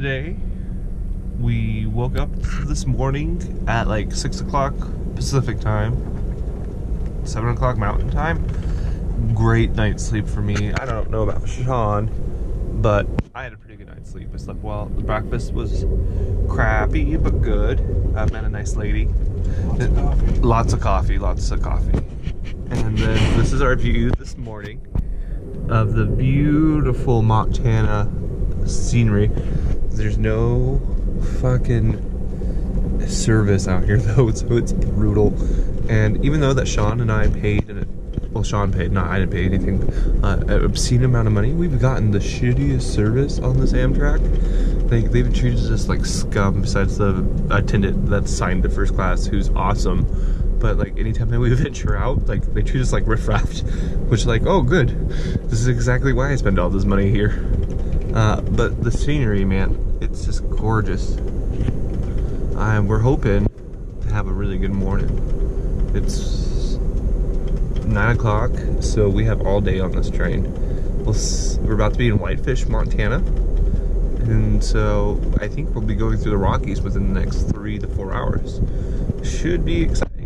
today. We woke up this morning at like 6 o'clock Pacific time, 7 o'clock Mountain time. Great night's sleep for me. I don't know about Sean, but I had a pretty good night's sleep. I slept well. The breakfast was crappy, but good. I've met a nice lady. Lots of coffee. Lots of coffee, lots of coffee. And then this is our view this morning of the beautiful Montana scenery. There's no fucking service out here though, so it's brutal. And even though that Sean and I paid, well, Sean paid, not I didn't pay anything, uh, an obscene amount of money, we've gotten the shittiest service on this Amtrak. They, they've treated us like scum besides the attendant that's signed to first class who's awesome but like anytime that we venture out, like they treat us like riffraff, which like, oh good, this is exactly why I spend all this money here. Uh, but the scenery, man, it's just gorgeous. And we're hoping to have a really good morning. It's nine o'clock, so we have all day on this train. We're about to be in Whitefish, Montana. And so I think we'll be going through the Rockies within the next three to four hours. Should be exciting.